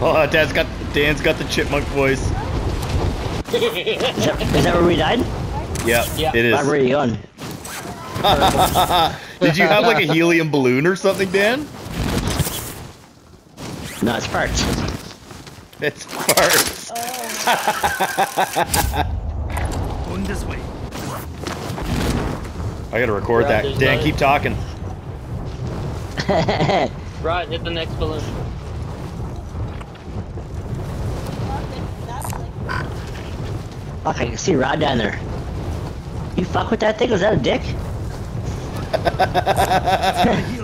Oh, Dan's got Dan's got the chipmunk voice. Is that, is that where we died? Yeah, Yeah. it Rob, where are is. Did you have like a helium balloon or something, Dan? No, it's parts. It's farts. Going this way. I gotta record Right, that. Dan, no- keep talking. Right, hit the next balloon. Fuck, I can see Rod down there. You fuck with that thing? Was that a dick?